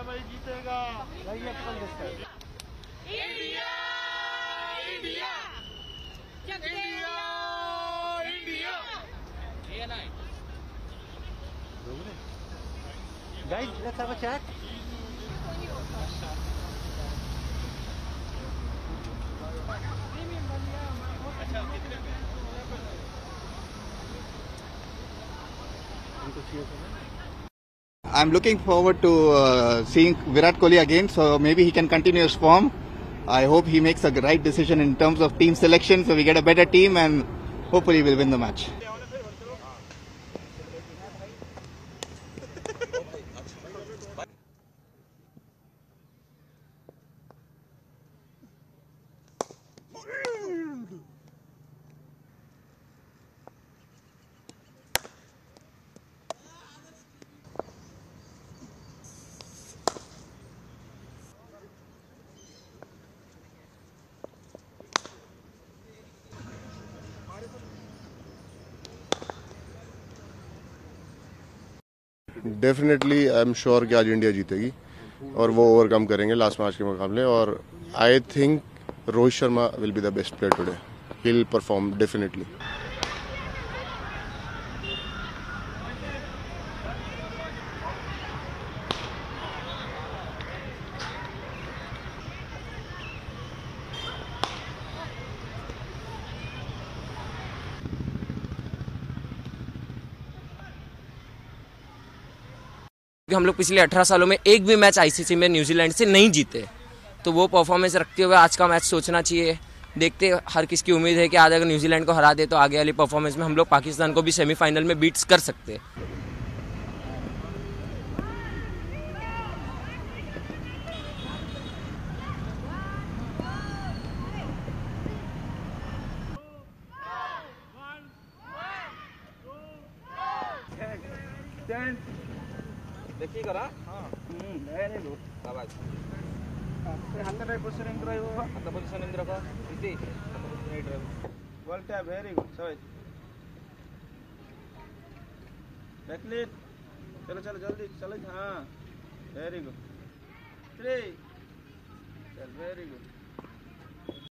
जीतेगा India India India India Guys, let's have a chat. I'm looking forward to uh, seeing Virat Kohli again, so maybe he can continue his form. I hope he makes a right decision in terms of team selection, so we get a better team and hopefully we'll win the match. Definitely I am sure कि आज India जीतेगी और वो overcome करेंगे last match के मुकाबले और I think Rohit Sharma will be the best player today he will perform definitely कि हम लोग पिछले 18 सालों में एक भी मैच आईसीसी में न्यूजीलैंड से नहीं जीते तो वो परफॉर्मेंस रखते हुए आज का मैच सोचना चाहिए देखते हर किसकी उम्मीद है कि आज अगर न्यूजीलैंड को हरा दे तो आगे वाली परफॉर्मेंस में हम लोग पाकिस्तान को भी सेमीफाइनल में बीट्स कर सकते हैं ଦେଖିକି କର ହୁଁ ଭେରି ଗୁଡ୍ ହାତ ଟାଇପ୍ ପୋଜିସନ୍ ଏମିତି ରହିବ ହାତ ପୋଜିସନ୍ ଏମିତି ରଖ ଦିଦି ହାତ ପୋଜିସନ୍ ଏଇଠି ରହିବ ବଲ୍ଟା ଭେରି ଗୁଡ୍ ସବାଇ बैकलिट चलो चलो जल्दी चलो हाँ वेरी गुड थ्री चल वेरी गुड